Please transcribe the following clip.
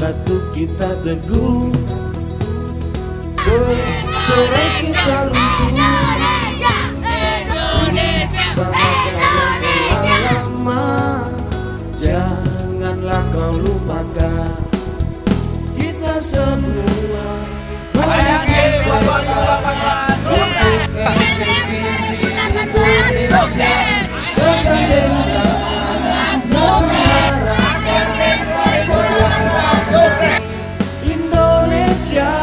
Bersatu kita teguh Bercerai kita runtuh kau lupakan. Kita semua banyak Indonesia.